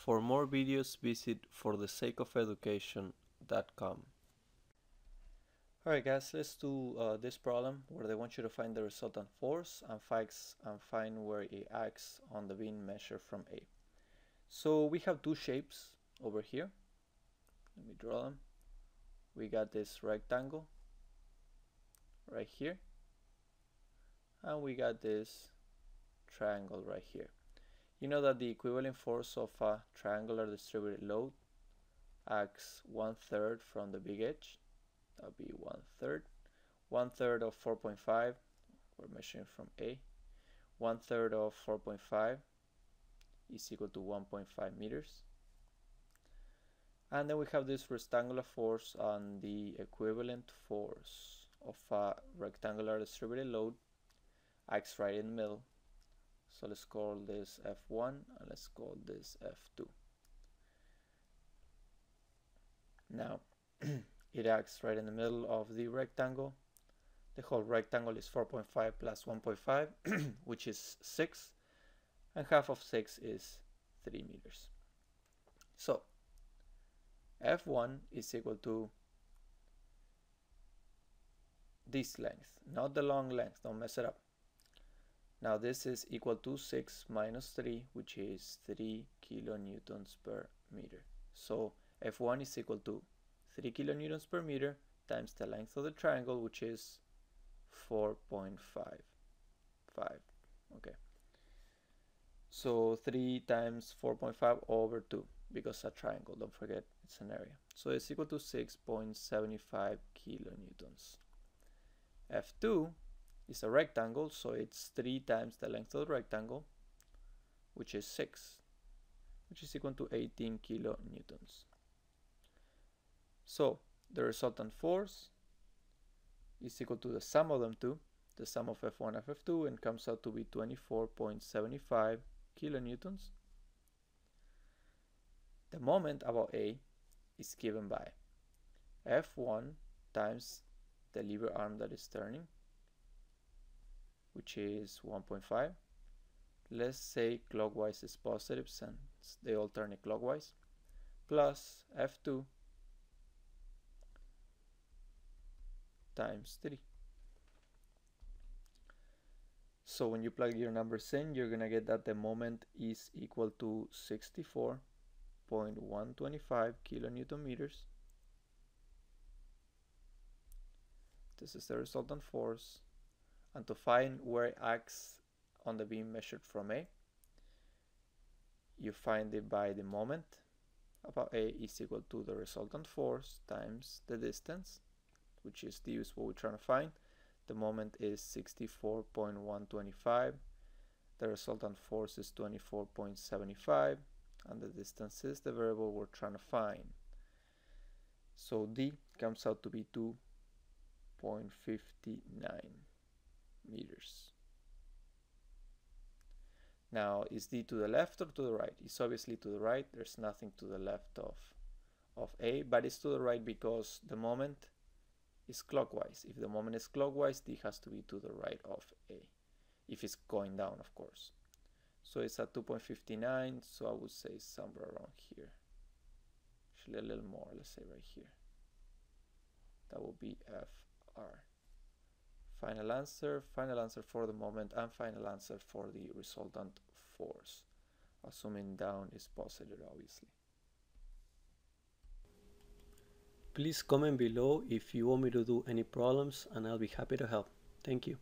For more videos visit forthesakeofeducation.com. Alright guys, let's do uh, this problem where they want you to find the resultant force and, and find where it acts on the beam measured from A. So we have two shapes over here. Let me draw them. We got this rectangle right here and we got this triangle right here. You know that the equivalent force of a triangular distributed load acts one third from the big edge. That would be one third. One third of 4.5, we're measuring from A. One third of 4.5 is equal to 1.5 meters. And then we have this rectangular force on the equivalent force of a rectangular distributed load acts right in the middle so let's call this F1 and let's call this F2. Now it acts right in the middle of the rectangle. The whole rectangle is 4.5 plus 1.5 which is 6 and half of 6 is 3 meters. So F1 is equal to this length, not the long length, don't mess it up. Now this is equal to 6 minus 3, which is 3 kilonewtons per meter. So F1 is equal to 3 kilonewtons per meter times the length of the triangle, which is 4.55. Okay. So 3 times 4.5 over 2, because a triangle, don't forget it's an area. So it's equal to 6.75 kilonewtons. F2 is a rectangle, so it's 3 times the length of the rectangle, which is 6, which is equal to 18 kilonewtons. So the resultant force is equal to the sum of them two, the sum of F1 and F2, and comes out to be 24.75 kilonewtons. The moment about A is given by F1 times the lever arm that is turning which is 1.5 let's say clockwise is positive since they all turn clockwise plus f2 times 3 so when you plug your numbers in you're gonna get that the moment is equal to 64.125 kilonewton meters. This is the resultant force and to find where acts on the beam measured from A you find it by the moment about A is equal to the resultant force times the distance which is the what we're trying to find. The moment is 64.125 the resultant force is 24.75 and the distance is the variable we're trying to find. So D comes out to be 2.59 meters. Now, is D to the left or to the right? It's obviously to the right. There's nothing to the left of, of A, but it's to the right because the moment is clockwise. If the moment is clockwise, D has to be to the right of A, if it's going down, of course. So it's at 2.59, so I would say somewhere around here. Actually, a little more, let's say right here. That will be FR. Final answer, final answer for the moment, and final answer for the resultant force, assuming down is positive, obviously. Please comment below if you want me to do any problems and I'll be happy to help. Thank you.